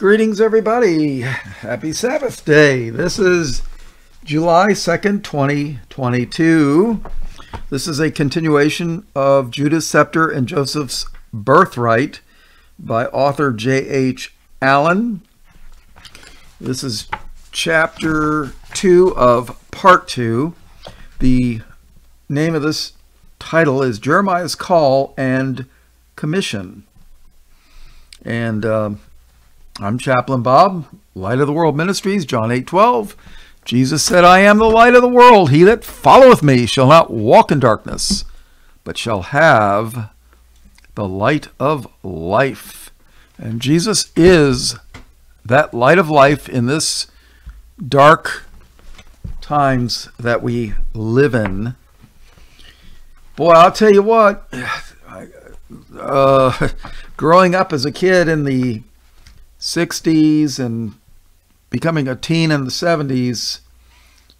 Greetings, everybody. Happy Sabbath day. This is July 2nd, 2022. This is a continuation of Judah's Scepter and Joseph's Birthright by author J.H. Allen. This is chapter 2 of part 2. The name of this title is Jeremiah's Call and Commission. And uh, I'm Chaplain Bob, Light of the World Ministries, John 8 12. Jesus said, I am the light of the world. He that followeth me shall not walk in darkness, but shall have the light of life. And Jesus is that light of life in this dark times that we live in. Boy, I'll tell you what, uh, growing up as a kid in the 60s and becoming a teen in the 70s,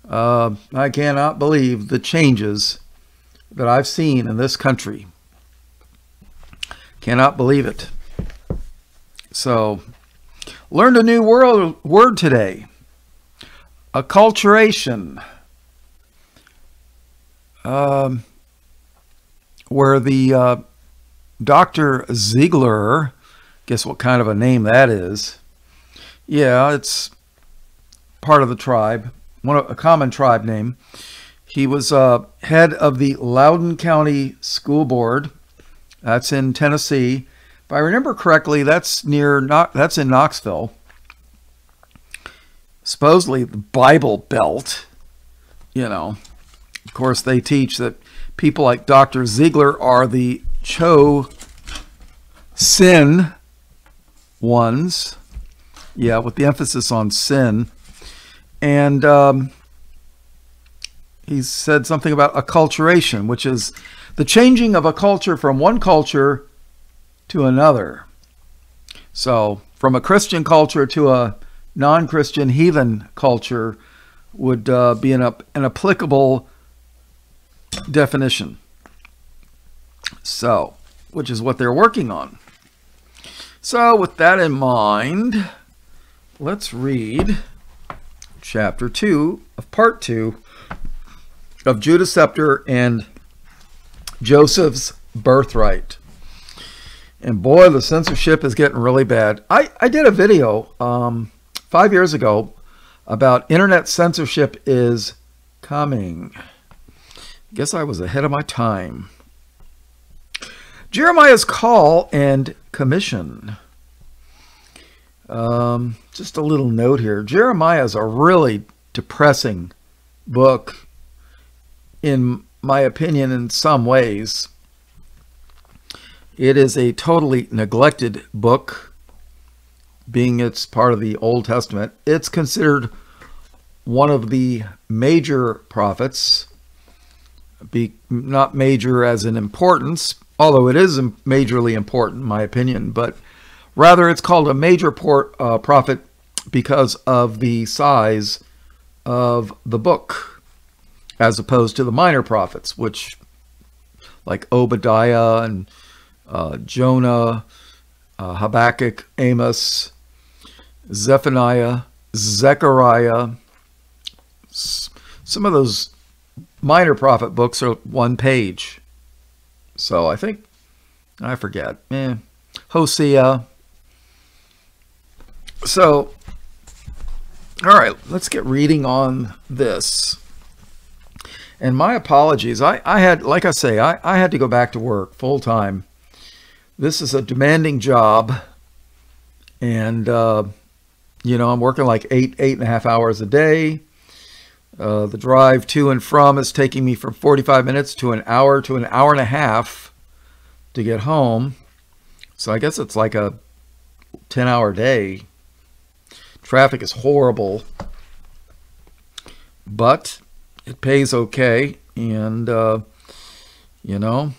uh, I cannot believe the changes that I've seen in this country. Cannot believe it. So, learned a new word, word today acculturation. Um, where the uh, Dr. Ziegler Guess what kind of a name that is? Yeah, it's part of the tribe, one of, a common tribe name. He was uh, head of the Loudoun County School Board. That's in Tennessee. If I remember correctly, that's near that's in Knoxville. Supposedly the Bible Belt. You know, of course, they teach that people like Dr. Ziegler are the Cho Sin ones. Yeah, with the emphasis on sin. And um, he said something about acculturation, which is the changing of a culture from one culture to another. So, from a Christian culture to a non Christian heathen culture would uh, be an, an applicable definition. So, which is what they're working on. So, with that in mind, let's read chapter 2 of part 2 of Judah's Scepter and Joseph's Birthright. And boy, the censorship is getting really bad. I, I did a video um, five years ago about internet censorship is coming. Guess I was ahead of my time. Jeremiah's call and commission. Um, just a little note here. Jeremiah is a really depressing book, in my opinion, in some ways. It is a totally neglected book, being it's part of the Old Testament. It's considered one of the major prophets, be not major as in importance, although it is majorly important, in my opinion, but rather it's called a major port, uh, prophet because of the size of the book, as opposed to the minor prophets, which, like Obadiah and uh, Jonah, uh, Habakkuk, Amos, Zephaniah, Zechariah, some of those minor prophet books are one page. So I think, I forget, eh, Hosea. So, all right, let's get reading on this. And my apologies. I, I had, like I say, I, I had to go back to work full time. This is a demanding job. And, uh, you know, I'm working like eight, eight and a half hours a day. Uh, the drive to and from is taking me from 45 minutes to an hour to an hour and a half to get home. So I guess it's like a 10 hour day. Traffic is horrible, but it pays okay. And, uh, you know,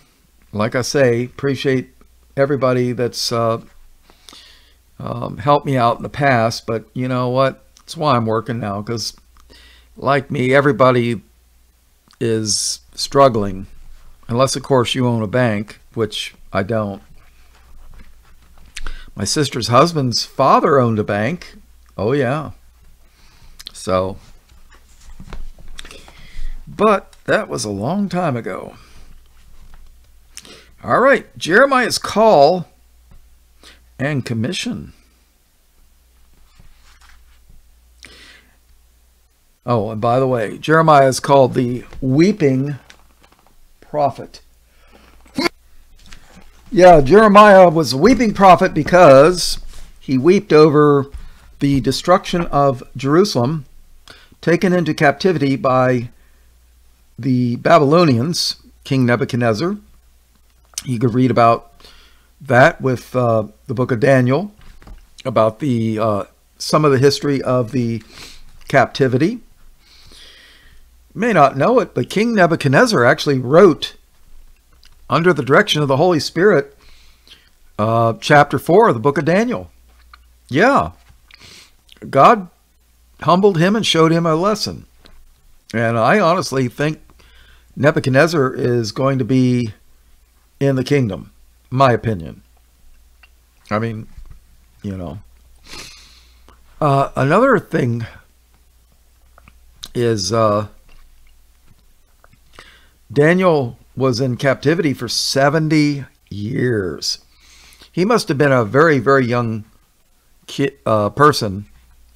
like I say, appreciate everybody that's uh, um, helped me out in the past. But you know what? That's why I'm working now because like me, everybody is struggling, unless, of course, you own a bank, which I don't. My sister's husband's father owned a bank. Oh, yeah. So, but that was a long time ago. All right, Jeremiah's call and commission. Oh, and by the way, Jeremiah is called the weeping prophet. Yeah, Jeremiah was a weeping prophet because he wept over the destruction of Jerusalem, taken into captivity by the Babylonians, King Nebuchadnezzar. You could read about that with uh, the book of Daniel, about the uh, some of the history of the captivity may not know it, but King Nebuchadnezzar actually wrote, under the direction of the Holy Spirit, uh, chapter 4 of the book of Daniel. Yeah. God humbled him and showed him a lesson. And I honestly think Nebuchadnezzar is going to be in the kingdom, my opinion. I mean, you know. Uh, another thing is uh, Daniel was in captivity for 70 years. He must have been a very, very young kid, uh, person,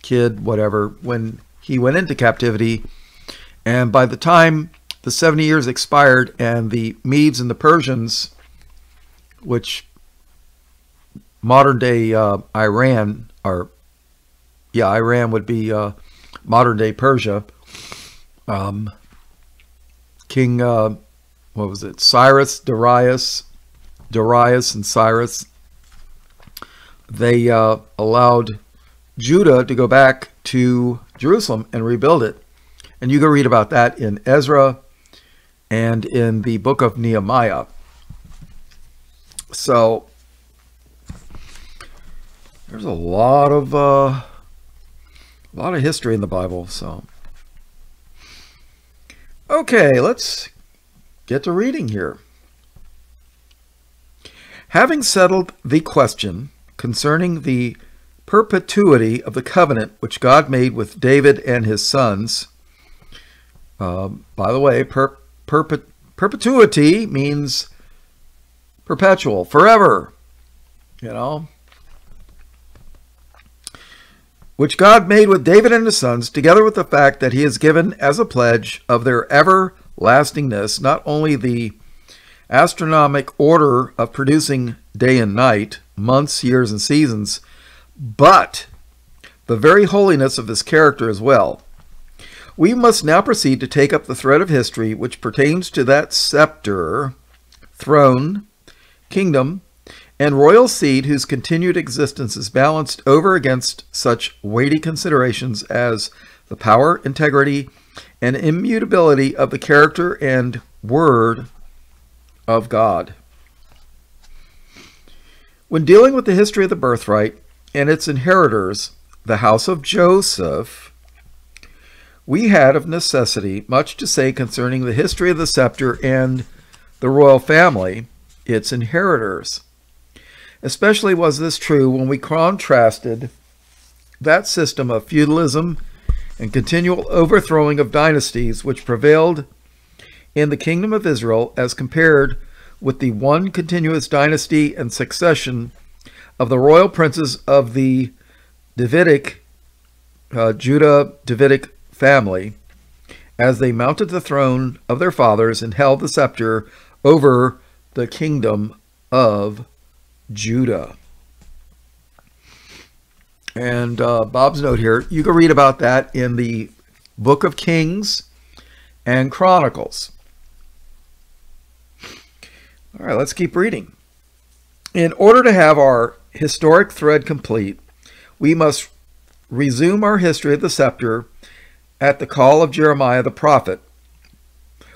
kid, whatever, when he went into captivity. And by the time the 70 years expired and the Medes and the Persians, which modern day uh, Iran, or yeah, Iran would be uh, modern day Persia, um, King, uh, what was it? Cyrus, Darius, Darius, and Cyrus. They uh, allowed Judah to go back to Jerusalem and rebuild it. And you can read about that in Ezra and in the book of Nehemiah. So there's a lot of uh, a lot of history in the Bible. So Okay, let's get to reading here. Having settled the question concerning the perpetuity of the covenant which God made with David and his sons, uh, by the way, per, perpet, perpetuity means perpetual, forever, you know, which God made with David and his sons, together with the fact that he has given as a pledge of their everlastingness not only the astronomic order of producing day and night, months, years, and seasons, but the very holiness of his character as well. We must now proceed to take up the thread of history which pertains to that scepter, throne, kingdom, and royal seed whose continued existence is balanced over against such weighty considerations as the power, integrity, and immutability of the character and word of God. When dealing with the history of the birthright and its inheritors, the house of Joseph, we had of necessity much to say concerning the history of the scepter and the royal family, its inheritors. Especially was this true when we contrasted that system of feudalism and continual overthrowing of dynasties which prevailed in the kingdom of Israel as compared with the one continuous dynasty and succession of the royal princes of the Davidic, uh, Judah Davidic family as they mounted the throne of their fathers and held the scepter over the kingdom of Judah. And uh, Bob's note here, you can read about that in the Book of Kings and Chronicles. All right, let's keep reading. In order to have our historic thread complete, we must resume our history of the scepter at the call of Jeremiah the prophet,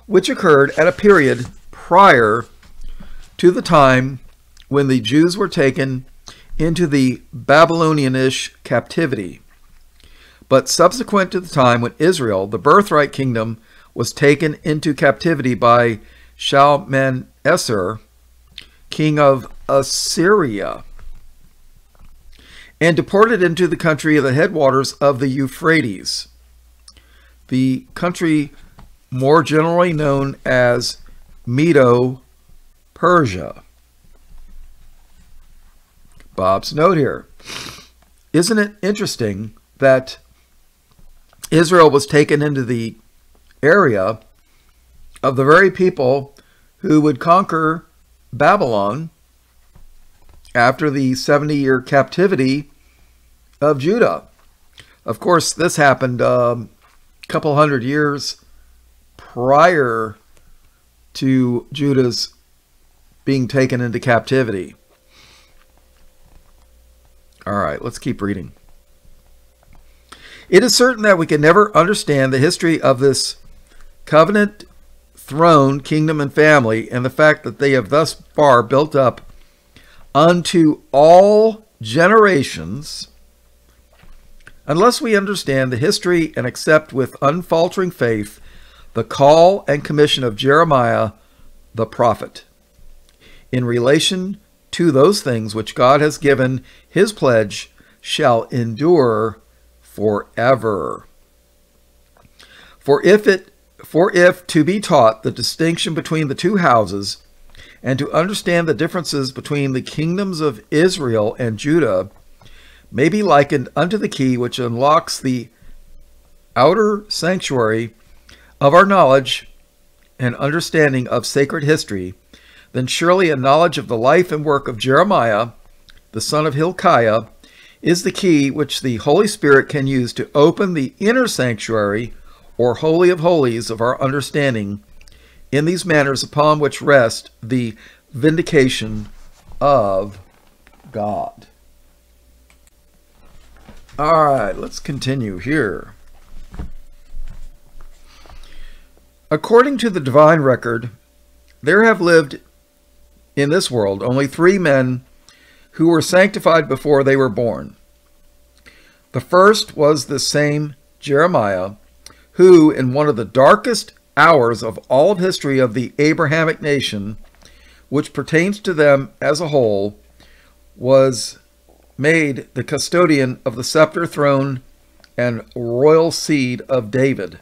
which occurred at a period prior to the time when the Jews were taken into the Babylonianish captivity. But subsequent to the time when Israel, the birthright kingdom, was taken into captivity by Shalmaneser, king of Assyria. and deported into the country of the headwaters of the Euphrates, the country more generally known as Medo Persia. Bob's note here. Isn't it interesting that Israel was taken into the area of the very people who would conquer Babylon after the 70 year captivity of Judah. Of course, this happened a um, couple hundred years prior to Judah's being taken into captivity. All right, let's keep reading. It is certain that we can never understand the history of this covenant throne, kingdom, and family, and the fact that they have thus far built up unto all generations, unless we understand the history and accept with unfaltering faith the call and commission of Jeremiah the prophet in relation to those things which God has given his pledge shall endure forever. For if it for if to be taught the distinction between the two houses and to understand the differences between the kingdoms of Israel and Judah may be likened unto the key which unlocks the outer sanctuary of our knowledge and understanding of sacred history, then surely a knowledge of the life and work of Jeremiah, the son of Hilkiah, is the key which the Holy Spirit can use to open the inner sanctuary or holy of holies of our understanding in these manners upon which rest the vindication of God. All right, let's continue here. According to the divine record, there have lived in this world only three men who were sanctified before they were born. The first was the same Jeremiah, who, in one of the darkest hours of all of history of the Abrahamic nation, which pertains to them as a whole, was made the custodian of the scepter throne and royal seed of David.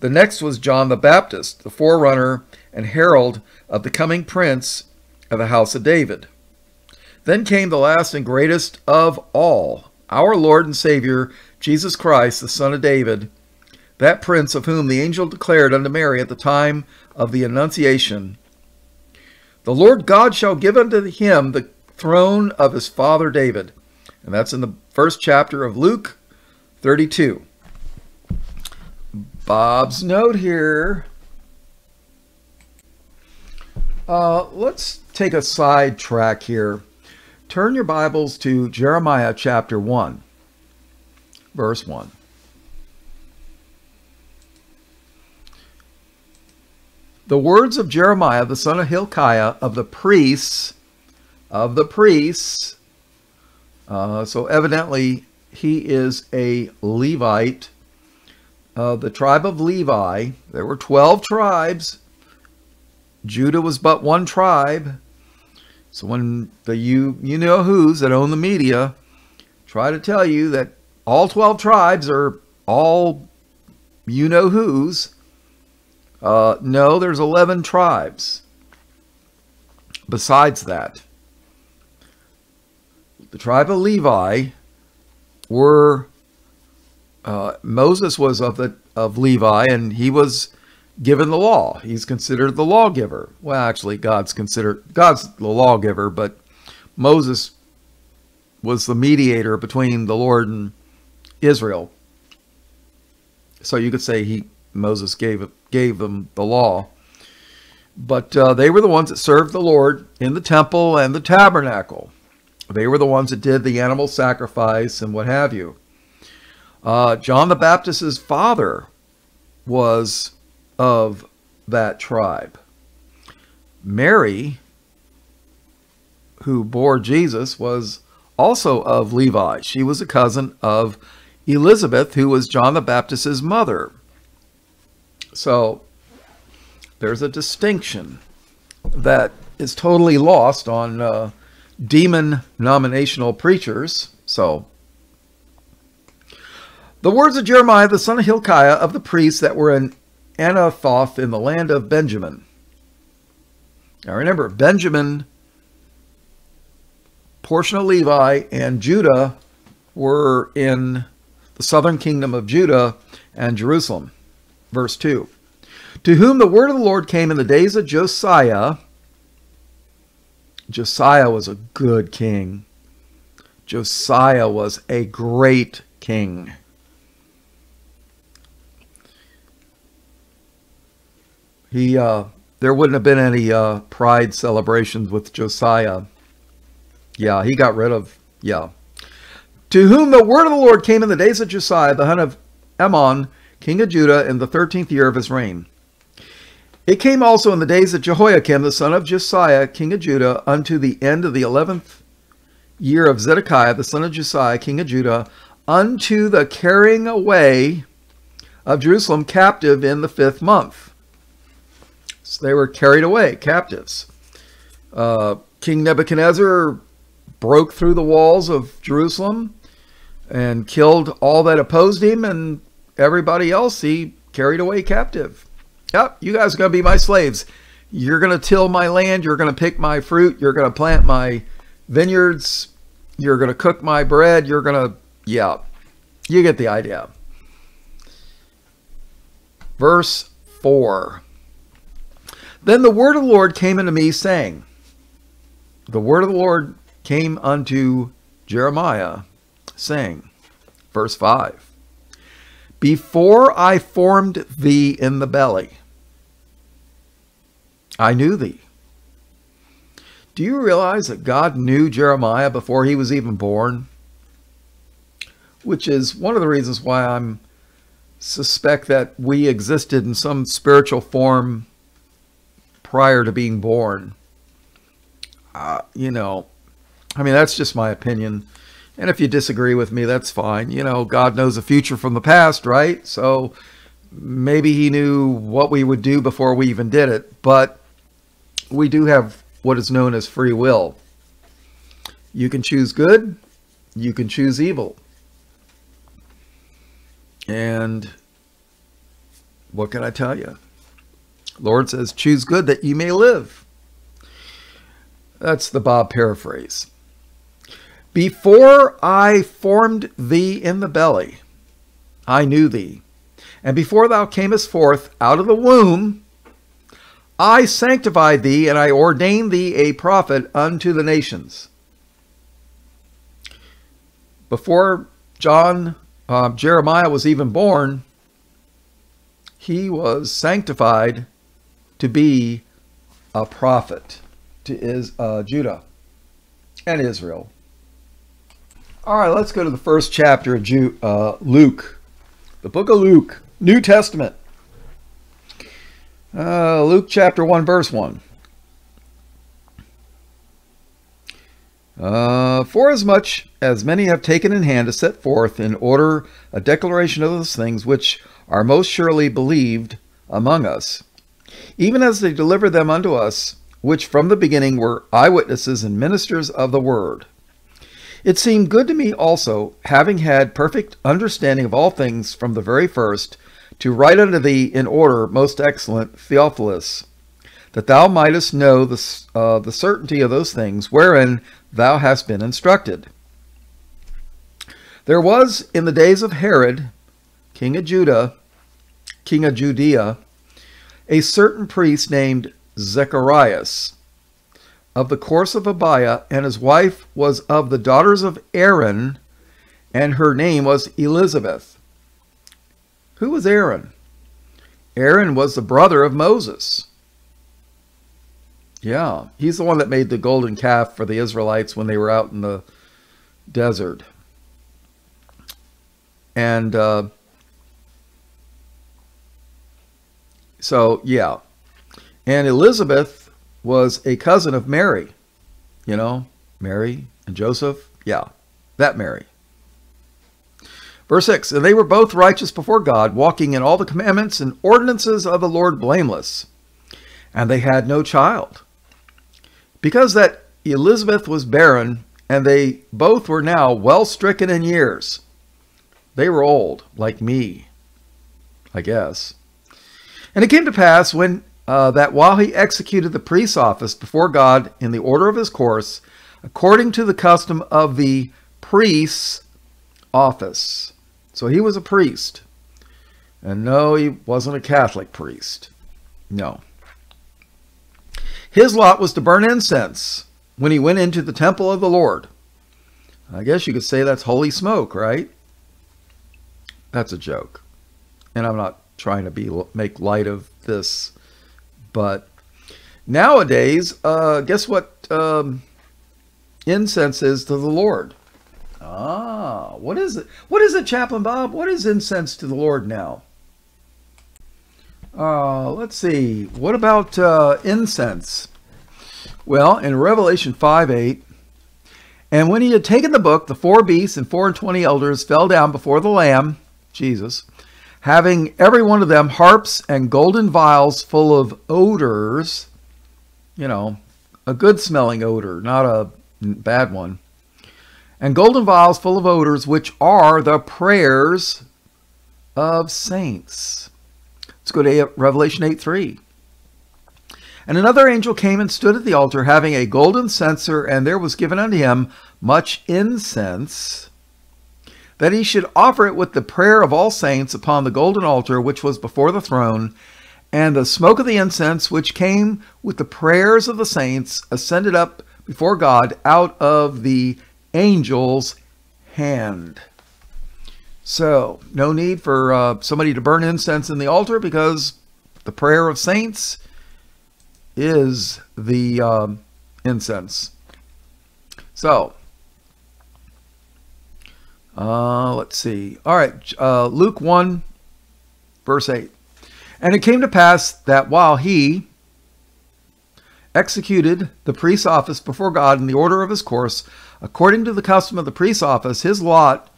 The next was John the Baptist, the forerunner and herald of the coming prince of the house of David. Then came the last and greatest of all, our Lord and Savior, Jesus Christ, the Son of David, that prince of whom the angel declared unto Mary at the time of the Annunciation, The Lord God shall give unto him the throne of his father David. And that's in the first chapter of Luke 32. Bob's note here. Uh, let's take a side track here. Turn your Bibles to Jeremiah chapter 1, verse 1. the words of Jeremiah, the son of Hilkiah, of the priests, of the priests. Uh, so evidently he is a Levite. Uh, the tribe of Levi, there were 12 tribes. Judah was but one tribe. So when the you you know who's that own the media try to tell you that all 12 tribes are all you know who's, uh, no, there's 11 tribes. Besides that, the tribe of Levi were uh, Moses was of the of Levi, and he was given the law. He's considered the lawgiver. Well, actually, God's considered God's the lawgiver, but Moses was the mediator between the Lord and Israel. So you could say he Moses gave gave them the law. But uh, they were the ones that served the Lord in the temple and the tabernacle. They were the ones that did the animal sacrifice and what have you. Uh, John the Baptist's father was of that tribe. Mary, who bore Jesus, was also of Levi. She was a cousin of Elizabeth, who was John the Baptist's mother. So there's a distinction that is totally lost on uh, demon nominational preachers. So, the words of Jeremiah the son of Hilkiah of the priests that were in Anathoth in the land of Benjamin. Now remember, Benjamin, portion of Levi, and Judah were in the southern kingdom of Judah and Jerusalem. Verse 2 To whom the word of the Lord came in the days of Josiah. Josiah was a good king. Josiah was a great king. He, uh, there wouldn't have been any uh, pride celebrations with Josiah. Yeah, he got rid of, yeah. To whom the word of the Lord came in the days of Josiah, the son of Amon, king of Judah, in the thirteenth year of his reign. It came also in the days of Jehoiakim, the son of Josiah, king of Judah, unto the end of the eleventh year of Zedekiah, the son of Josiah, king of Judah, unto the carrying away of Jerusalem captive in the fifth month. So they were carried away, captives. Uh, king Nebuchadnezzar broke through the walls of Jerusalem and killed all that opposed him and everybody else he carried away captive. Yep, you guys are going to be my slaves. You're going to till my land. You're going to pick my fruit. You're going to plant my vineyards. You're going to cook my bread. You're going to, yeah, you get the idea. Verse 4 Then the word of the Lord came unto me, saying, The word of the Lord came unto Jeremiah, saying, verse 5 Before I formed thee in the belly, I knew thee. Do you realize that God knew Jeremiah before he was even born? Which is one of the reasons why I'm suspect that we existed in some spiritual form prior to being born. Uh, you know, I mean, that's just my opinion. And if you disagree with me, that's fine. You know, God knows the future from the past, right? So maybe he knew what we would do before we even did it. But we do have what is known as free will. You can choose good, you can choose evil. And what can I tell you? Lord says, choose good that you may live. That's the Bob paraphrase. Before I formed thee in the belly, I knew thee. And before thou camest forth out of the womb, I sanctified thee, and I ordained thee a prophet unto the nations. Before John, uh, Jeremiah was even born, he was sanctified to be a prophet to is, uh, Judah and Israel. All right, let's go to the first chapter of Ju uh, Luke, the book of Luke, New Testament. Uh, Luke chapter 1, verse 1. Uh, Forasmuch as many have taken in hand to set forth in order a declaration of those things which are most surely believed among us, even as they delivered them unto us, which from the beginning were eyewitnesses and ministers of the word. It seemed good to me also, having had perfect understanding of all things from the very first, to write unto thee in order, most excellent Theophilus, that thou mightest know the, uh, the certainty of those things wherein thou hast been instructed. There was in the days of Herod, king of Judah, king of Judea, a certain priest named Zacharias, of the course of Abiah, and his wife was of the daughters of Aaron, and her name was Elizabeth. Who was Aaron? Aaron was the brother of Moses. Yeah, he's the one that made the golden calf for the Israelites when they were out in the desert. And uh, so, yeah. And Elizabeth was a cousin of Mary. You know, Mary and Joseph. Yeah, that Mary. Verse 6 And they were both righteous before God, walking in all the commandments and ordinances of the Lord blameless. And they had no child. Because that Elizabeth was barren, and they both were now well stricken in years. They were old, like me, I guess. And it came to pass when uh, that while he executed the priest's office before God in the order of his course, according to the custom of the priest's office. So he was a priest. And no, he wasn't a Catholic priest. No. His lot was to burn incense when he went into the temple of the Lord. I guess you could say that's holy smoke, right? That's a joke. And I'm not trying to be make light of this, but nowadays, uh, guess what um, incense is to the Lord? Ah, what is it? What is it, Chaplain Bob? What is incense to the Lord now? Uh, let's see. What about uh, incense? Well, in Revelation 5 8, and when he had taken the book, the four beasts and four and twenty elders fell down before the Lamb, Jesus, having every one of them harps and golden vials full of odors, you know, a good smelling odor, not a bad one, and golden vials full of odors, which are the prayers of saints. Let's go to Revelation 8 3. And another angel came and stood at the altar, having a golden censer, and there was given unto him much incense, that he should offer it with the prayer of all saints upon the golden altar which was before the throne. And the smoke of the incense, which came with the prayers of the saints, ascended up before God out of the angel's hand. So, no need for uh, somebody to burn incense in the altar because the prayer of saints is the um, incense. So, uh, let's see. All right, uh, Luke 1, verse 8. And it came to pass that while he executed the priest's office before God in the order of his course, according to the custom of the priest's office, his lot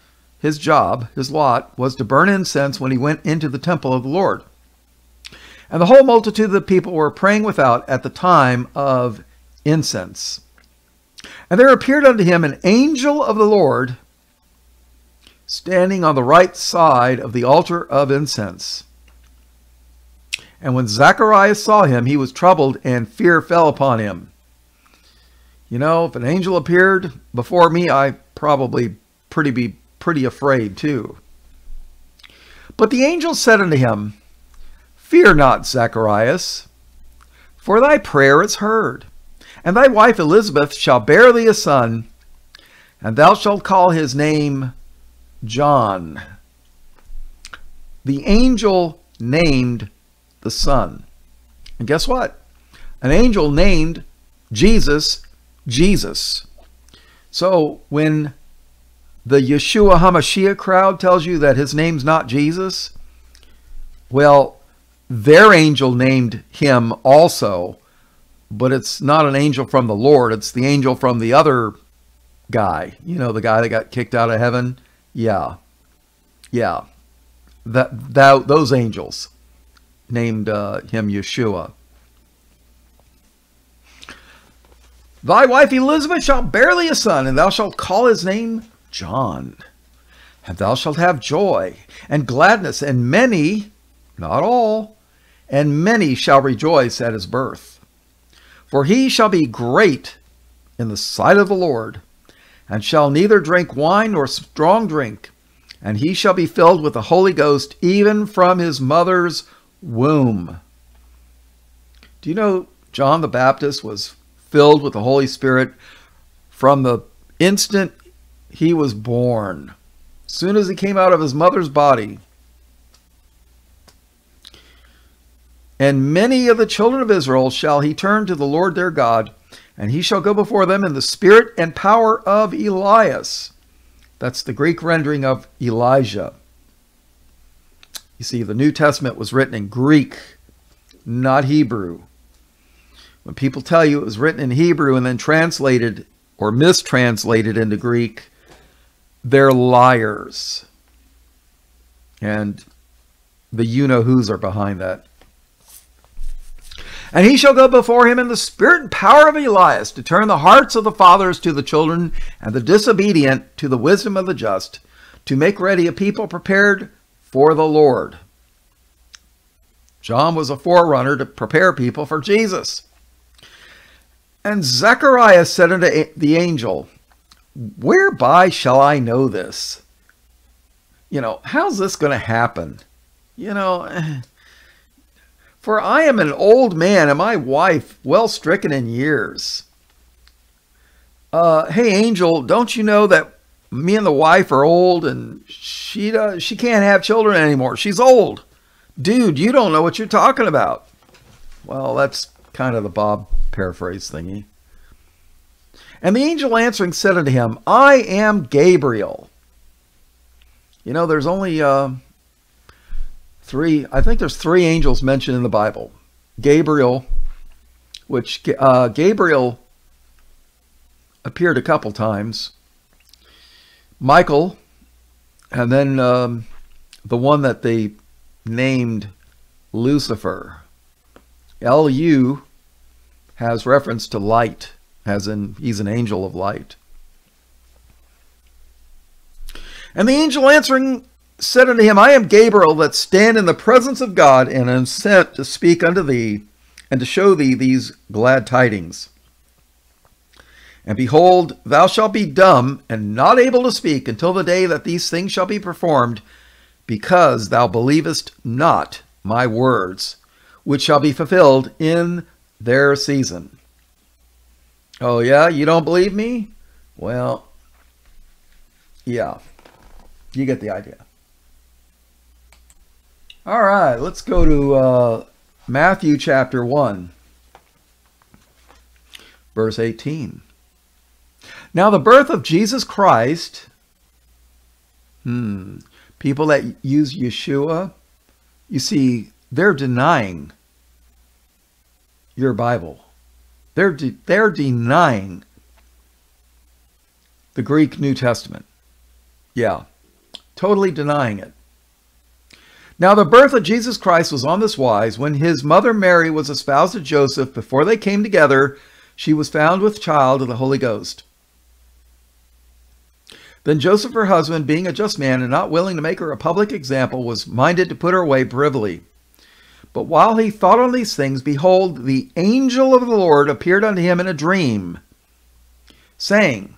his job, his lot, was to burn incense when he went into the temple of the Lord. And the whole multitude of the people were praying without at the time of incense. And there appeared unto him an angel of the Lord standing on the right side of the altar of incense. And when Zacharias saw him, he was troubled, and fear fell upon him. You know, if an angel appeared before me, I probably pretty be pretty afraid too. But the angel said unto him, Fear not, Zacharias, for thy prayer is heard, and thy wife Elizabeth shall bear thee a son, and thou shalt call his name John. The angel named the son. And guess what? An angel named Jesus, Jesus. So when the Yeshua HaMashiach crowd tells you that his name's not Jesus, well, their angel named him also, but it's not an angel from the Lord. It's the angel from the other guy. You know, the guy that got kicked out of heaven. Yeah, yeah, that that those angels named uh, him Yeshua. Thy wife Elizabeth shall bear thee a son, and thou shalt call his name John. And thou shalt have joy and gladness, and many, not all, and many shall rejoice at his birth. For he shall be great in the sight of the Lord, and shall neither drink wine nor strong drink, and he shall be filled with the Holy Ghost even from his mother's womb. Do you know John the Baptist was filled with the Holy Spirit from the instant he was born. As soon as he came out of his mother's body. And many of the children of Israel shall he turn to the Lord their God, and he shall go before them in the spirit and power of Elias. That's the Greek rendering of Elijah. You see, the New Testament was written in Greek, not Hebrew. When people tell you it was written in Hebrew and then translated or mistranslated into Greek, they're liars. And the you know who's are behind that. And he shall go before him in the spirit and power of Elias to turn the hearts of the fathers to the children and the disobedient to the wisdom of the just, to make ready a people prepared for the Lord. John was a forerunner to prepare people for Jesus. And Zechariah said unto the angel, Whereby shall I know this? You know, how's this going to happen? You know, for I am an old man and my wife well stricken in years. Uh, hey, angel, don't you know that me and the wife are old and she does, she can't have children anymore. She's old. Dude, you don't know what you're talking about. Well, that's kind of the Bob paraphrase thingy. And the angel answering said unto him, I am Gabriel. You know, there's only uh, three, I think there's three angels mentioned in the Bible. Gabriel, which uh, Gabriel appeared a couple times. Michael, and then um, the one that they named Lucifer. Lu has reference to light, as in he's an angel of light. And the angel answering said unto him, I am Gabriel that stand in the presence of God and am sent to speak unto thee and to show thee these glad tidings. And behold, thou shalt be dumb and not able to speak until the day that these things shall be performed, because thou believest not my words, which shall be fulfilled in their season. Oh, yeah? You don't believe me? Well, yeah. You get the idea. All right, let's go to uh, Matthew chapter 1, verse 18. Now, the birth of Jesus Christ, hmm, people that use Yeshua, you see, they're denying your Bible. They're, de- they're denying the Greek New Testament. Yeah, totally denying it. Now, the birth of Jesus Christ was on this wise. When his mother Mary was espoused to Joseph, before they came together, she was found with child of the Holy Ghost. Then Joseph, her husband, being a just man and not willing to make her a public example, was minded to put her away privily. But while he thought on these things, behold, the angel of the Lord appeared unto him in a dream, saying,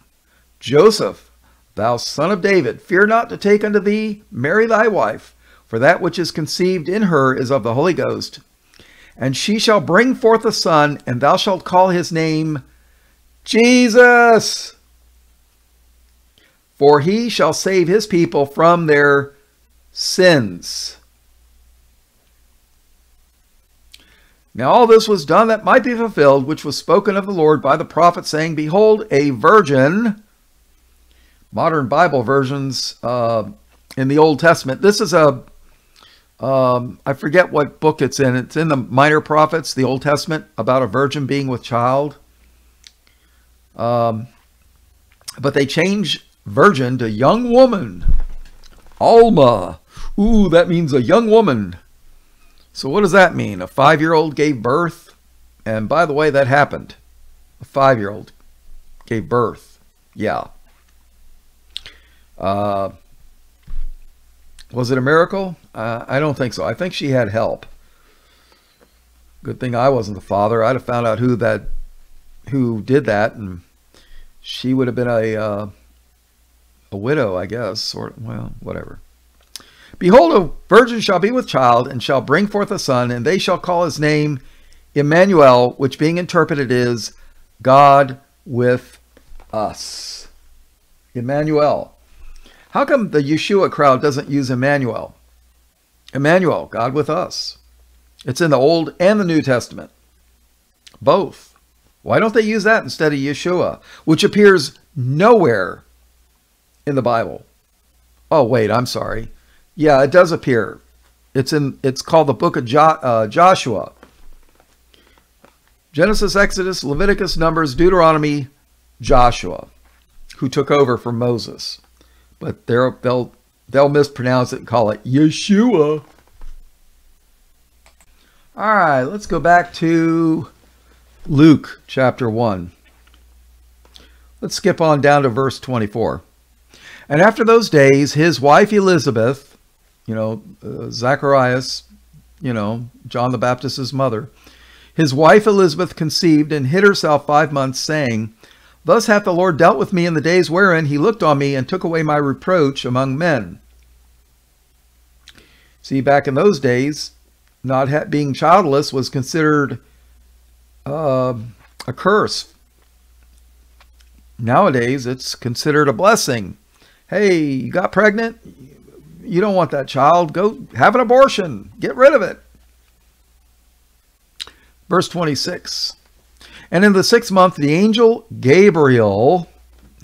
Joseph, thou son of David, fear not to take unto thee Mary thy wife, for that which is conceived in her is of the Holy Ghost. And she shall bring forth a son, and thou shalt call his name Jesus for he shall save his people from their sins. Now all this was done that might be fulfilled, which was spoken of the Lord by the prophet, saying, Behold, a virgin. Modern Bible versions uh, in the Old Testament. This is a um, I forget what book it's in. It's in the Minor Prophets, the Old Testament, about a virgin being with child. Um, but they change virgin to young woman. Alma. Ooh, that means a young woman. So what does that mean? A five-year-old gave birth? And by the way, that happened. A five-year-old gave birth. Yeah. Uh, was it a miracle? Uh, I don't think so. I think she had help. Good thing I wasn't the father. I'd have found out who that, who did that, and she would have been a uh, a widow, I guess, or well, whatever. Behold, a virgin shall be with child, and shall bring forth a son, and they shall call his name Emmanuel, which being interpreted is God with us. Emmanuel. How come the Yeshua crowd doesn't use Emmanuel? Emmanuel, God with us. It's in the Old and the New Testament. Both. Why don't they use that instead of Yeshua, which appears nowhere in the Bible. Oh, wait, I'm sorry. Yeah, it does appear. It's in. It's called the Book of jo uh, Joshua. Genesis, Exodus, Leviticus, Numbers, Deuteronomy, Joshua, who took over from Moses. But they'll they'll mispronounce it and call it Yeshua. All right, let's go back to Luke chapter 1. Let's skip on down to verse 24. And after those days, his wife Elizabeth, you know, uh, Zacharias, you know, John the Baptist's mother, his wife Elizabeth conceived and hid herself five months, saying, Thus hath the Lord dealt with me in the days wherein he looked on me and took away my reproach among men. See, back in those days, not being childless was considered uh, a curse. Nowadays, it's considered a blessing. Hey, you got pregnant? You don't want that child. Go have an abortion. Get rid of it. Verse 26. And in the sixth month, the angel Gabriel,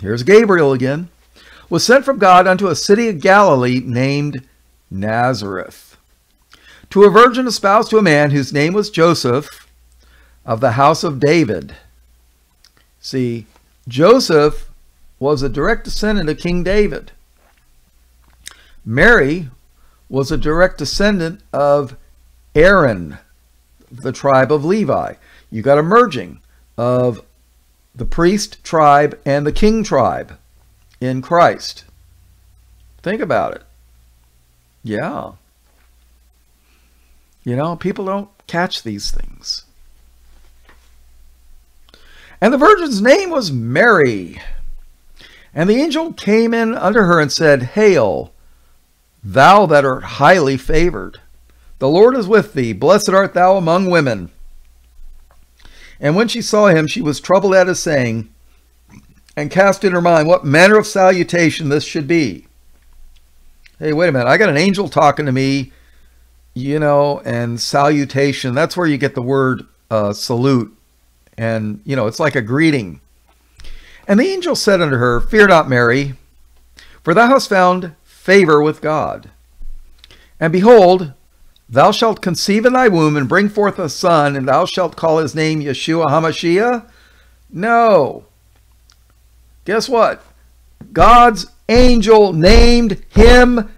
here's Gabriel again, was sent from God unto a city of Galilee named Nazareth to a virgin espoused to a man whose name was Joseph of the house of David. See, Joseph was a direct descendant of King David. Mary was a direct descendant of Aaron, the tribe of Levi. You got a merging of the priest tribe and the king tribe in Christ. Think about it. Yeah. You know, people don't catch these things. And the virgin's name was Mary. And the angel came in unto her and said, Hail, thou that art highly favored. The Lord is with thee. Blessed art thou among women. And when she saw him, she was troubled at his saying, and cast in her mind what manner of salutation this should be. Hey, wait a minute. I got an angel talking to me you know, and salutation. That's where you get the word uh, salute. And, you know, it's like a greeting. And the angel said unto her, Fear not, Mary, for thou hast found favor with God. And behold, thou shalt conceive in thy womb and bring forth a son, and thou shalt call his name Yeshua HaMashiach? No. Guess what? God's angel named him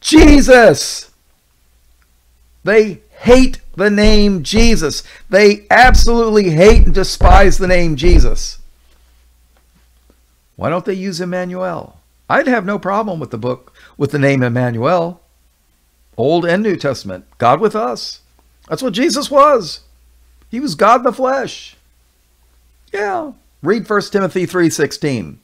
Jesus. They hate the name Jesus. They absolutely hate and despise the name Jesus. Why don't they use Emmanuel? I'd have no problem with the book with the name Emmanuel. Old and New Testament. God with us. That's what Jesus was. He was God in the flesh. Yeah. Read 1 Timothy 3:16.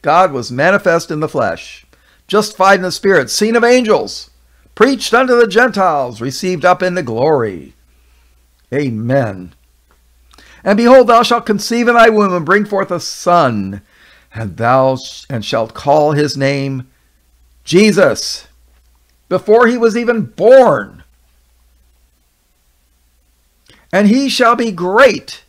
God was manifest in the flesh, justified in the spirit, seen of angels preached unto the Gentiles, received up into glory. Amen. And behold, thou shalt conceive in thy womb and bring forth a son, and thou and shalt call his name Jesus. Before he was even born. And he shall be great,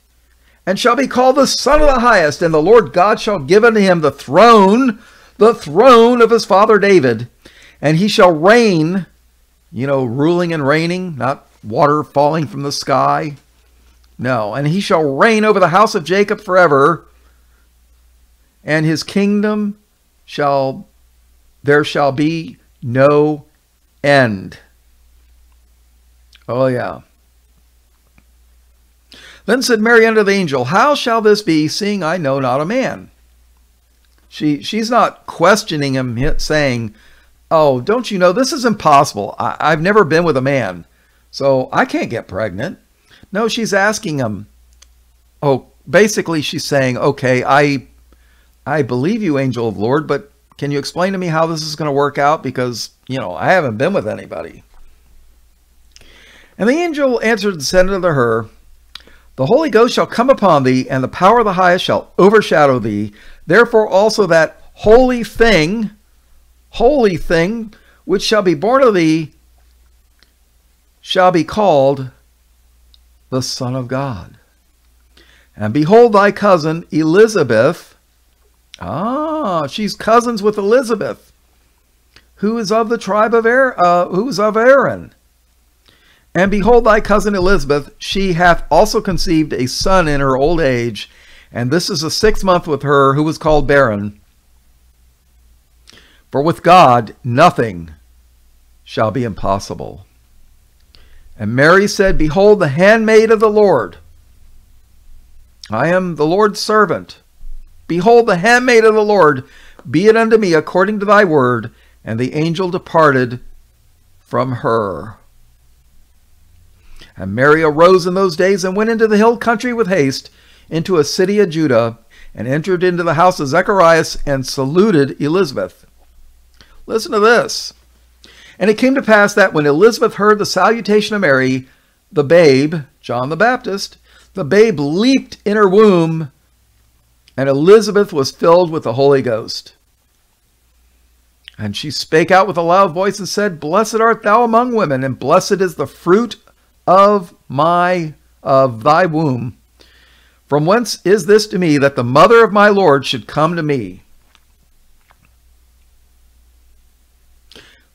and shall be called the Son of the Highest, and the Lord God shall give unto him the throne, the throne of his father David, and he shall reign you know, ruling and reigning, not water falling from the sky. No, and he shall reign over the house of Jacob forever, and his kingdom shall, there shall be no end. Oh, yeah. Then said Mary unto the angel, How shall this be, seeing I know not a man? She, she's not questioning him, saying, oh, don't you know, this is impossible. I, I've never been with a man, so I can't get pregnant. No, she's asking him, oh, basically she's saying, okay, I, I believe you, angel of Lord, but can you explain to me how this is going to work out? Because, you know, I haven't been with anybody. And the angel answered and said unto her, The Holy Ghost shall come upon thee, and the power of the highest shall overshadow thee. Therefore also that holy thing holy thing which shall be born of thee shall be called the Son of God. And behold, thy cousin Elizabeth, ah, she's cousins with Elizabeth, who is of the tribe of Aaron, uh, who is of Aaron. And behold, thy cousin Elizabeth, she hath also conceived a son in her old age, and this is the sixth month with her, who was called barren. For with God nothing shall be impossible. And Mary said, Behold, the handmaid of the Lord. I am the Lord's servant. Behold, the handmaid of the Lord. Be it unto me according to thy word. And the angel departed from her. And Mary arose in those days and went into the hill country with haste, into a city of Judah, and entered into the house of Zacharias and saluted Elizabeth. Listen to this. And it came to pass that when Elizabeth heard the salutation of Mary, the babe, John the Baptist, the babe leaped in her womb, and Elizabeth was filled with the Holy Ghost. And she spake out with a loud voice and said, Blessed art thou among women, and blessed is the fruit of my of thy womb. From whence is this to me that the mother of my Lord should come to me?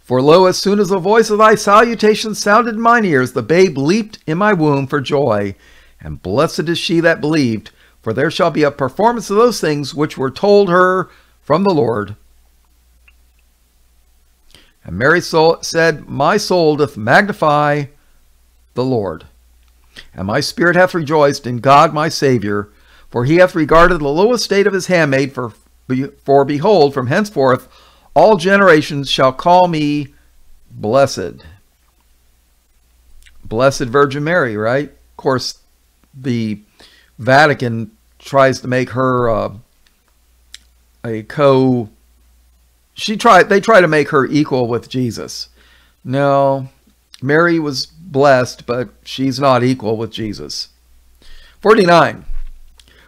For lo, as soon as the voice of thy salutation sounded in mine ears, the babe leaped in my womb for joy. And blessed is she that believed, for there shall be a performance of those things which were told her from the Lord. And Mary said, My soul doth magnify the Lord, and my spirit hath rejoiced in God my Saviour, for he hath regarded the low estate of his handmaid, for, for behold, from henceforth all generations shall call me blessed. Blessed Virgin Mary, right? Of course, the Vatican tries to make her uh, a co. She tried. They try to make her equal with Jesus. No, Mary was blessed, but she's not equal with Jesus. 49.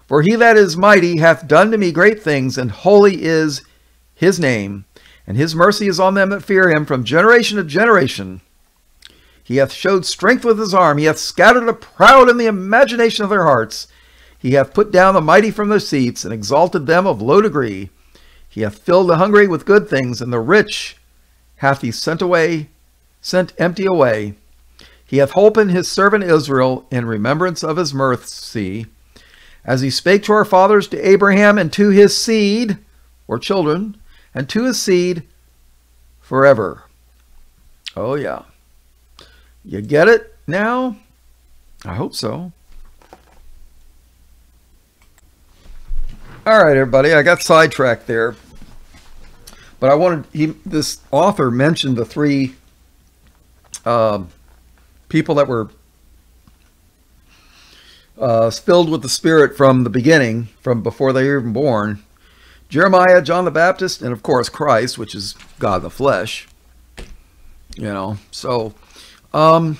For he that is mighty hath done to me great things, and holy is his name, and his mercy is on them that fear him from generation to generation. He hath showed strength with his arm, he hath scattered the proud in the imagination of their hearts. He hath put down the mighty from their seats, and exalted them of low degree. He hath filled the hungry with good things, and the rich hath he sent away, sent empty away. He hath holpen his servant Israel in remembrance of his mercy, as he spake to our fathers, to Abraham, and to his seed, or children, and to his seed forever. Oh, yeah. You get it now? I hope so. All right, everybody, I got sidetracked there. But I wanted, he, this author mentioned the three um, people that were uh, filled with the Spirit from the beginning, from before they were even born. Jeremiah, John the Baptist, and of course Christ, which is God the flesh. You know, so um,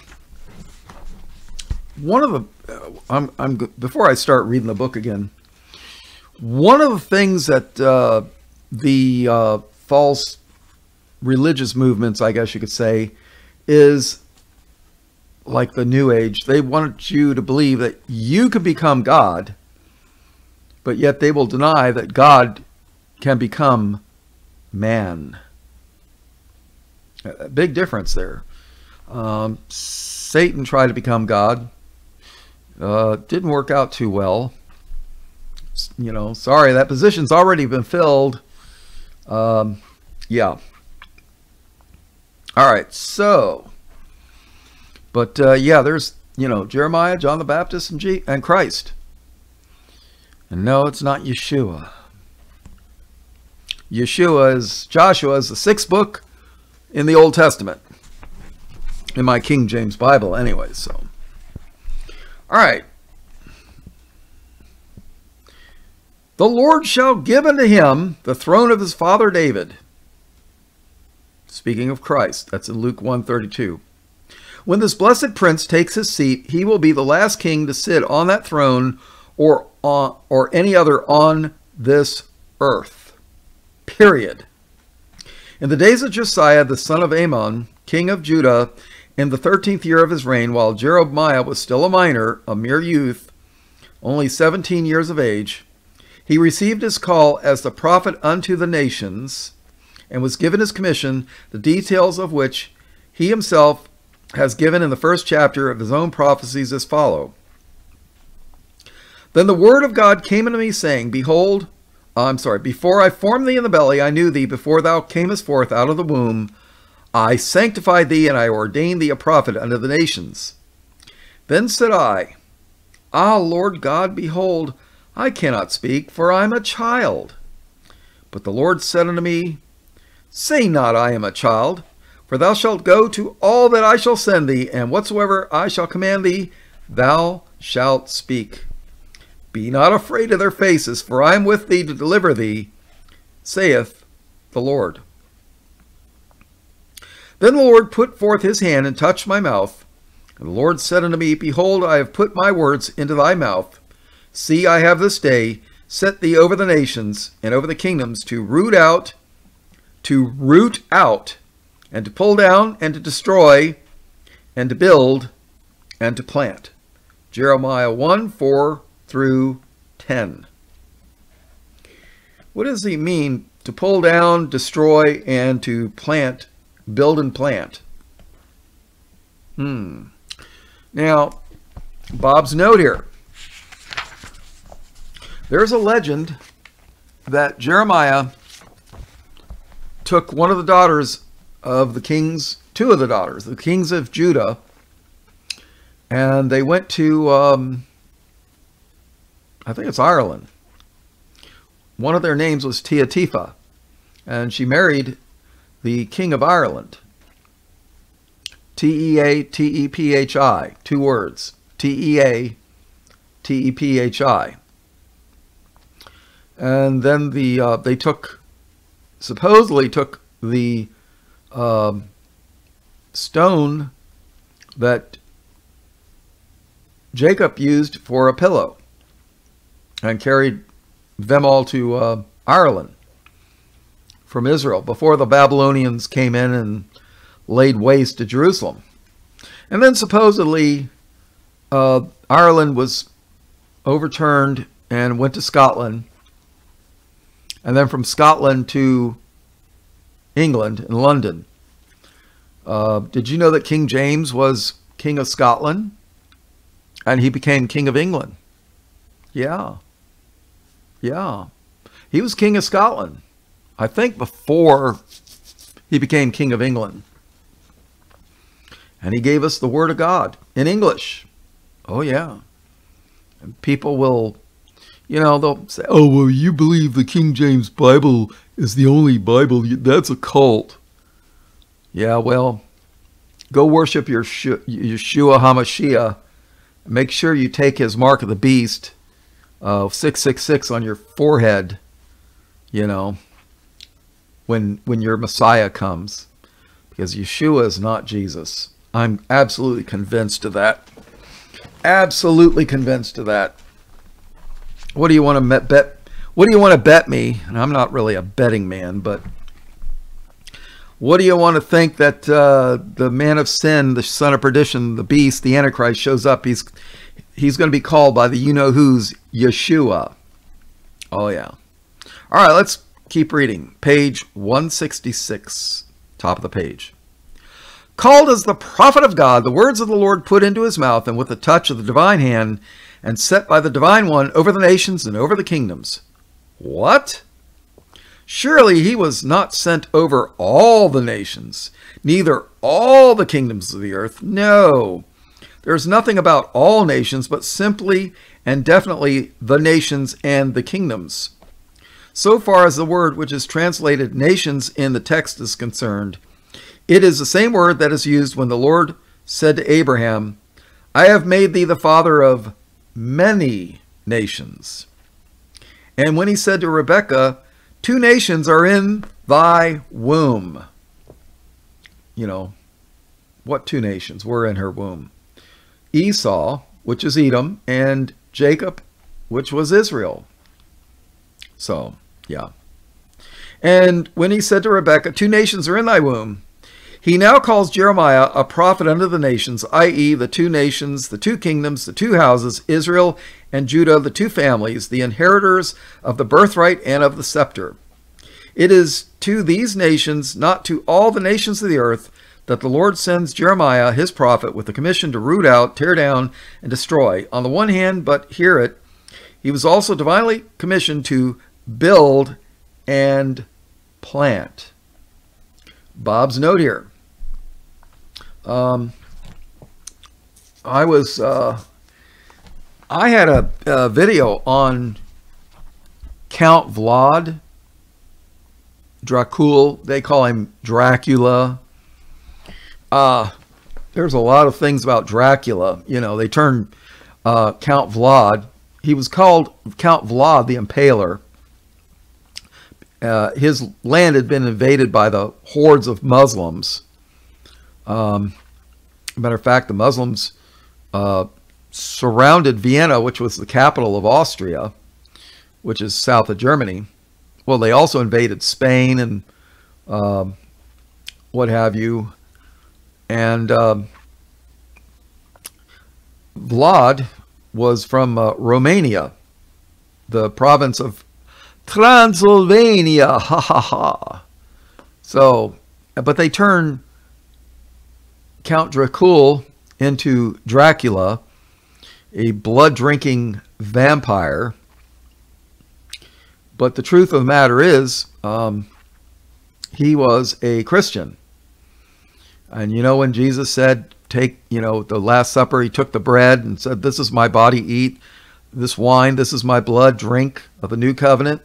one of the, uh, I'm, I'm before I start reading the book again. One of the things that uh, the uh, false religious movements, I guess you could say, is like the New Age, they want you to believe that you can become God, but yet they will deny that God can become man. A big difference there. Um, Satan tried to become God. Uh, didn't work out too well. You know, sorry, that position's already been filled. Um, yeah. All right, so but uh, yeah, there's, you know, Jeremiah, John the Baptist, and, G- and Christ. And no, it's not Yeshua. Yeshua is, Joshua is the sixth book in the Old Testament. In my King James Bible, anyway, so. All right. The Lord shall give unto him the throne of his father David. Speaking of Christ, that's in Luke 132. When this blessed prince takes his seat, he will be the last king to sit on that throne or on, or any other on this earth. Period. In the days of Josiah, the son of Amon, king of Judah, in the thirteenth year of his reign, while Jeremiah was still a minor, a mere youth, only seventeen years of age, he received his call as the prophet unto the nations, and was given his commission, the details of which he himself has given in the first chapter of his own prophecies as follow. Then the word of God came unto me, saying, Behold, I'm sorry, before I formed thee in the belly, I knew thee, before thou camest forth out of the womb, I sanctify thee, and I ordain thee a prophet unto the nations. Then said I, Ah, Lord God, behold, I cannot speak, for I am a child. But the Lord said unto me, Say not, I am a child, for thou shalt go to all that I shall send thee, and whatsoever I shall command thee, thou shalt speak. Be not afraid of their faces, for I am with thee to deliver thee, saith the Lord. Then the Lord put forth his hand and touched my mouth. And the Lord said unto me, Behold, I have put my words into thy mouth. See, I have this day set thee over the nations and over the kingdoms to root out, to root out, and to pull down, and to destroy, and to build, and to plant. Jeremiah 1 4 through 10. What does he mean to pull down, destroy, and to plant, build and plant? Hmm. Now, Bob's note here. There's a legend that Jeremiah took one of the daughters of the kings, two of the daughters, the kings of Judah, and they went to, um, I think it's Ireland. One of their names was Tea Tephi, and she married the king of Ireland. T E A T E P H I, two words. T E A T E P H I and then the uh, they took supposedly took the uh, stone that Jacob used for a pillow and carried them all to uh, Ireland from Israel before the Babylonians came in and laid waste to Jerusalem. And then supposedly uh, Ireland was overturned and went to Scotland and then from Scotland to England in London. Uh, did you know that King James was King of Scotland? And he became King of England. Yeah. Yeah. He was King of Scotland, I think before he became King of England. And he gave us the Word of God in English. Oh, yeah. And people will you know, they'll say, oh, well, you believe the King James Bible is the only Bible. That's a cult. Yeah, well, go worship your Yeshua HaMashiach. Make sure you take his mark of the beast, uh, of 666 on your forehead, you know, when, when your Messiah comes. Because Yeshua is not Jesus. I'm absolutely convinced of that. Absolutely convinced of that what do you want to bet? What do you want to bet me? And I'm not really a betting man, but what do you want to think that uh, the man of sin, the son of perdition, the beast, the antichrist shows up? He's he's going to be called by the you know who's Yeshua. Oh yeah. All right, let's keep reading. Page 166, top of the page. Called as the prophet of God, the words of the Lord put into his mouth, and with the touch of the divine hand, and set by the divine one over the nations and over the kingdoms. What? Surely he was not sent over all the nations, neither all the kingdoms of the earth. No. There's nothing about all nations, but simply and definitely the nations and the kingdoms. So far as the word which is translated nations in the text is concerned, it is the same word that is used when the Lord said to Abraham, I have made thee the father of many nations. And when he said to Rebekah, Two nations are in thy womb. You know, what two nations were in her womb? Esau, which is Edom, and Jacob, which was Israel. So, yeah. And when he said to Rebekah, Two nations are in thy womb, he now calls Jeremiah a prophet unto the nations, i.e., the two nations, the two kingdoms, the two houses, Israel and Judah, the two families, the inheritors of the birthright and of the scepter. It is to these nations, not to all the nations of the earth, that the Lord sends Jeremiah, his prophet, with the commission to root out, tear down, and destroy. On the one hand, but hear it, he was also divinely commissioned to build and plant. Bob's note here. Um, I was, uh, I had a, a video on Count Vlad Dracul. They call him Dracula. Uh, there's a lot of things about Dracula. You know, they turned uh, Count Vlad. He was called Count Vlad the Impaler. Uh, his land had been invaded by the hordes of Muslims. Um, matter of fact, the Muslims uh, surrounded Vienna, which was the capital of Austria, which is south of Germany. Well, they also invaded Spain and um, what have you. And um, Vlad was from uh, Romania, the province of Transylvania. Ha ha ha. So, but they turned Count Dracul into Dracula, a blood drinking vampire. But the truth of the matter is, um, he was a Christian. And you know, when Jesus said, Take, you know, the Last Supper, he took the bread and said, This is my body, eat this wine, this is my blood, drink of the new covenant.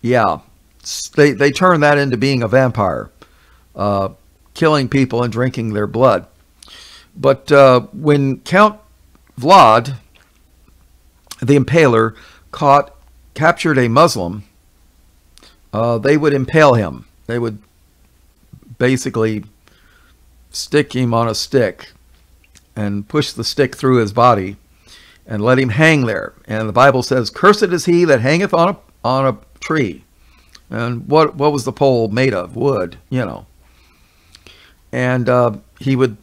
Yeah, they, they turned that into being a vampire, uh, killing people and drinking their blood. But uh, when Count Vlad, the impaler, caught, captured a Muslim, uh, they would impale him. They would basically stick him on a stick and push the stick through his body and let him hang there. And the Bible says, Cursed is he that hangeth on a, on a tree. And what, what was the pole made of? Wood, you know. And uh, he would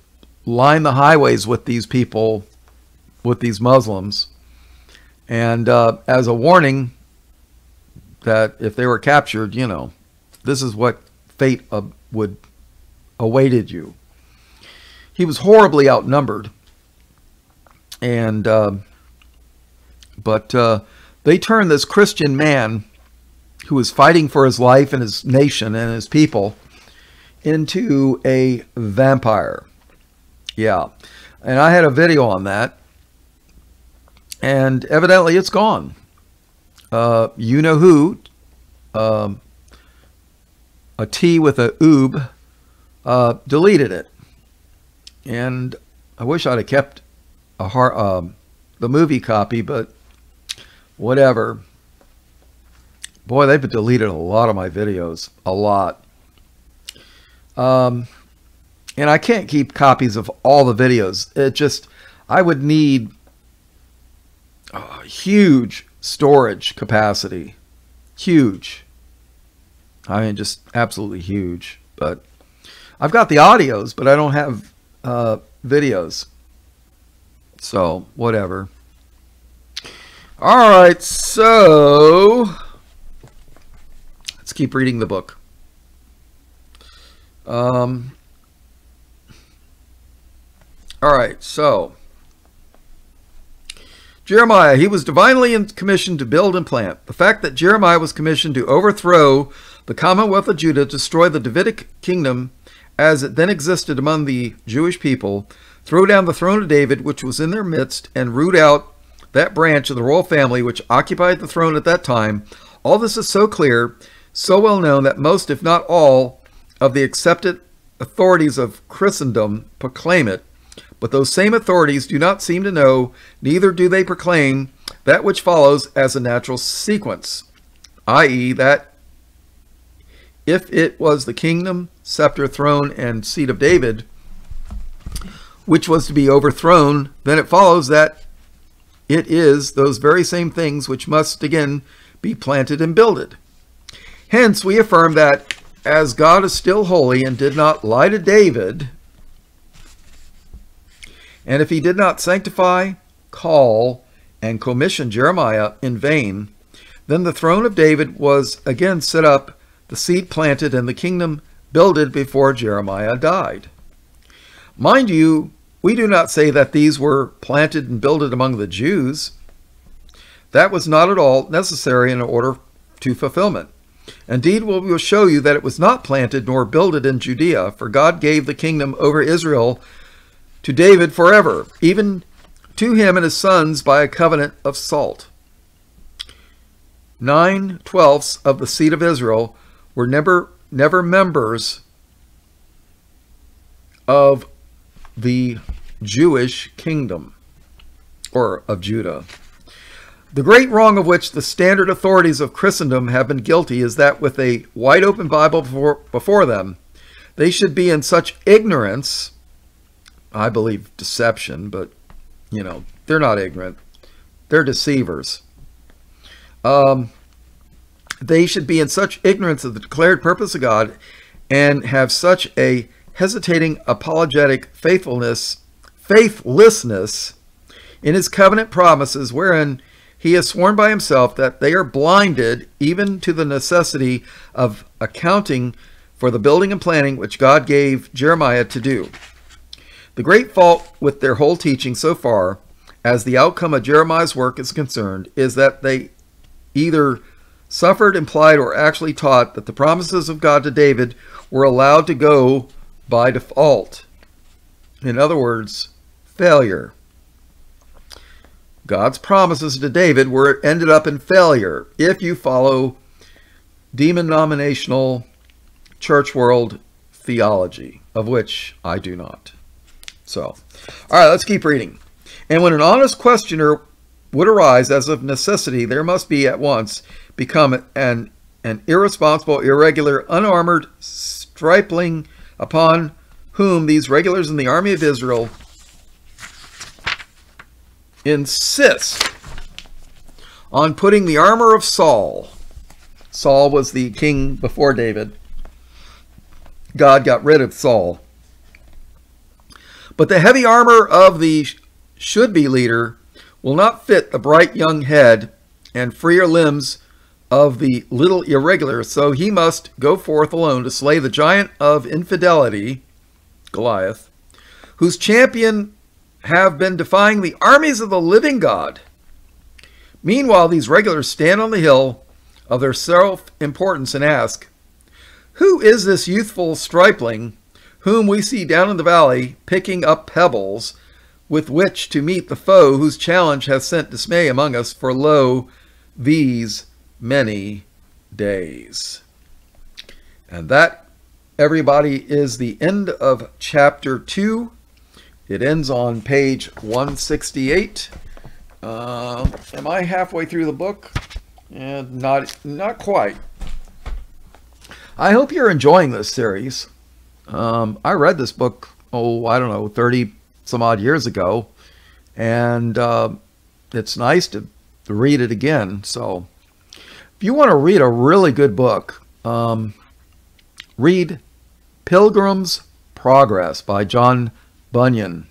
line the highways with these people, with these Muslims. And uh, as a warning that if they were captured, you know, this is what fate uh, would awaited you. He was horribly outnumbered. And, uh, but uh, they turned this Christian man who was fighting for his life and his nation and his people into a vampire. Yeah. And I had a video on that. And evidently it's gone. Uh, you know who, um, a T with a oob, uh, deleted it. And I wish I'd have kept a hard, um, the movie copy, but whatever. Boy, they've deleted a lot of my videos. A lot. Um, and I can't keep copies of all the videos. It just, I would need a huge storage capacity. Huge. I mean, just absolutely huge. But I've got the audios, but I don't have uh, videos. So, whatever. All right, so let's keep reading the book. Um, all right, so Jeremiah, he was divinely commissioned to build and plant. The fact that Jeremiah was commissioned to overthrow the commonwealth of Judah, destroy the Davidic kingdom as it then existed among the Jewish people, throw down the throne of David, which was in their midst, and root out that branch of the royal family which occupied the throne at that time, all this is so clear, so well known that most, if not all, of the accepted authorities of Christendom proclaim it but those same authorities do not seem to know, neither do they proclaim that which follows as a natural sequence, i.e., that if it was the kingdom, scepter, throne, and seat of David, which was to be overthrown, then it follows that it is those very same things which must again be planted and builded. Hence, we affirm that as God is still holy and did not lie to David, and if he did not sanctify, call, and commission Jeremiah in vain, then the throne of David was again set up, the seed planted, and the kingdom builded before Jeremiah died. Mind you, we do not say that these were planted and builded among the Jews. That was not at all necessary in order to fulfillment. Indeed, we will show you that it was not planted nor builded in Judea, for God gave the kingdom over Israel to David forever, even to him and his sons by a covenant of salt. Nine twelfths of the seed of Israel were never never members of the Jewish kingdom or of Judah. The great wrong of which the standard authorities of Christendom have been guilty is that with a wide open Bible before, before them, they should be in such ignorance, I believe deception, but you know, they're not ignorant. They're deceivers. Um, they should be in such ignorance of the declared purpose of God and have such a hesitating apologetic faithfulness, faithlessness in his covenant promises, wherein he has sworn by himself that they are blinded even to the necessity of accounting for the building and planning which God gave Jeremiah to do. The great fault with their whole teaching so far, as the outcome of Jeremiah's work is concerned, is that they either suffered, implied, or actually taught that the promises of God to David were allowed to go by default. In other words, failure. God's promises to David were ended up in failure if you follow demon denominational church world theology, of which I do not. So, all right, let's keep reading. And when an honest questioner would arise as of necessity, there must be at once become an, an irresponsible, irregular, unarmored stripling upon whom these regulars in the army of Israel insist on putting the armor of Saul. Saul was the king before David. God got rid of Saul. But the heavy armor of the should be leader will not fit the bright young head and freer limbs of the little irregular, so he must go forth alone to slay the giant of infidelity, Goliath, whose champion have been defying the armies of the living God. Meanwhile, these regulars stand on the hill of their self importance and ask, Who is this youthful stripling whom we see down in the valley picking up pebbles with which to meet the foe whose challenge has sent dismay among us for lo, these many days? And that, everybody, is the end of chapter 2 it ends on page 168. Uh, am I halfway through the book? And not not quite. I hope you're enjoying this series. Um, I read this book, oh, I don't know, 30 some odd years ago, and uh, it's nice to, read it again. So, if you want to read a really good book, um, read Pilgrim's Progress by John Bunyan.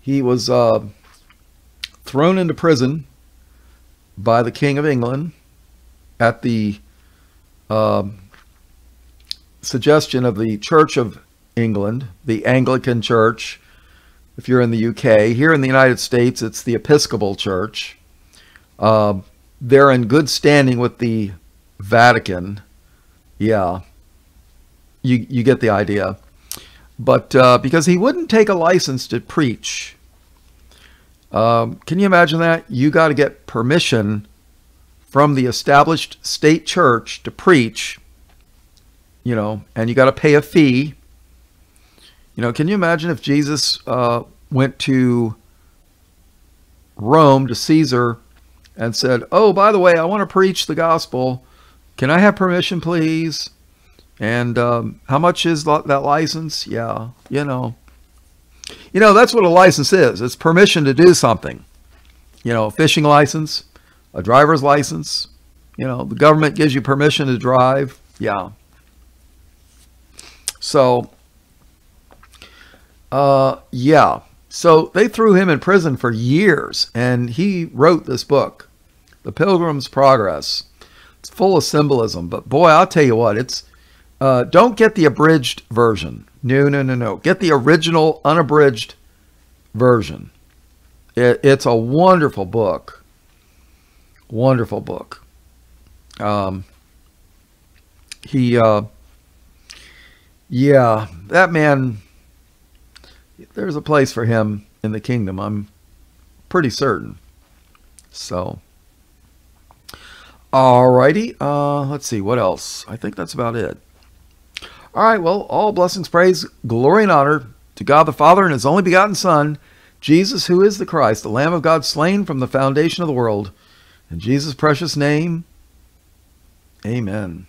He was uh, thrown into prison by the King of England at the uh, suggestion of the Church of England, the Anglican Church, if you're in the UK. Here in the United States, it's the Episcopal Church. Uh, they're in good standing with the Vatican. Yeah, you, you get the idea but uh, because he wouldn't take a license to preach. Um, can you imagine that? You got to get permission from the established state church to preach, you know, and you got to pay a fee. You know, can you imagine if Jesus uh, went to Rome to Caesar and said, Oh, by the way, I want to preach the gospel. Can I have permission, please? And um, how much is that license? Yeah, you know. You know, that's what a license is. It's permission to do something. You know, a fishing license, a driver's license. You know, the government gives you permission to drive. Yeah. So, uh, yeah. So they threw him in prison for years, and he wrote this book, The Pilgrim's Progress. It's full of symbolism, but boy, I'll tell you what, it's uh, don't get the abridged version. No, no, no, no. Get the original unabridged version. It, it's a wonderful book. Wonderful book. Um, he, uh, yeah, that man, there's a place for him in the kingdom. I'm pretty certain. So, alrighty. Uh, let's see what else. I think that's about it. All right. Well, all blessings, praise, glory, and honor to God the Father and His only begotten Son, Jesus, who is the Christ, the Lamb of God, slain from the foundation of the world. In Jesus' precious name, Amen.